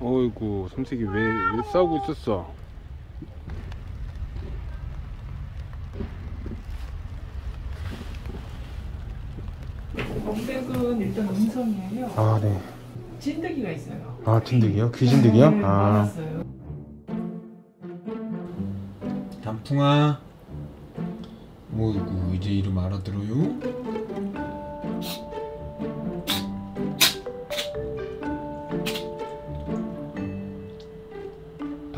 어이구 삼색이 왜, 왜 싸우고 있었어 검백은 일단 음성이에요. 아네 진드기가 있어요. 아 진드기요? 귀진드기요? 네, 아 많았어요. 단풍아 어이구 이제 이름 알아들어요?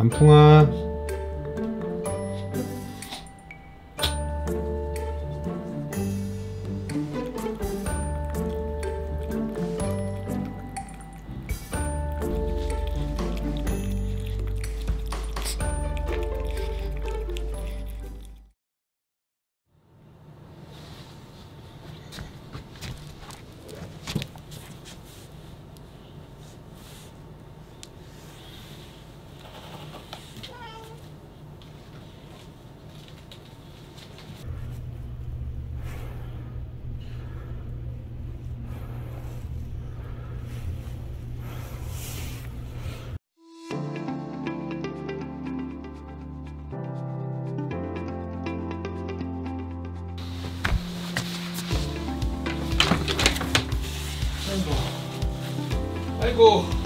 단풍아 아이고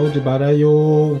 싸우지 말아요